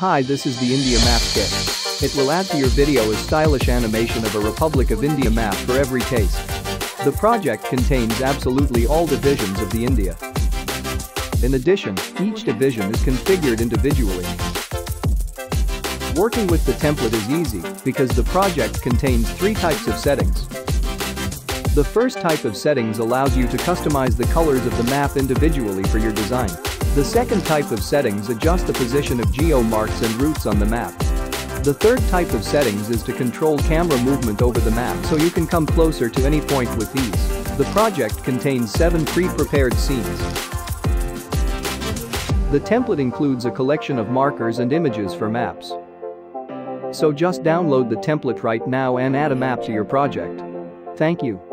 Hi this is the India Map Kit. It will add to your video a stylish animation of a Republic of India map for every taste. The project contains absolutely all divisions of the India. In addition, each division is configured individually. Working with the template is easy because the project contains three types of settings. The first type of settings allows you to customize the colors of the map individually for your design. The second type of settings adjust the position of geo marks and routes on the map. The third type of settings is to control camera movement over the map so you can come closer to any point with ease. The project contains 7 pre-prepared scenes. The template includes a collection of markers and images for maps. So just download the template right now and add a map to your project. Thank you.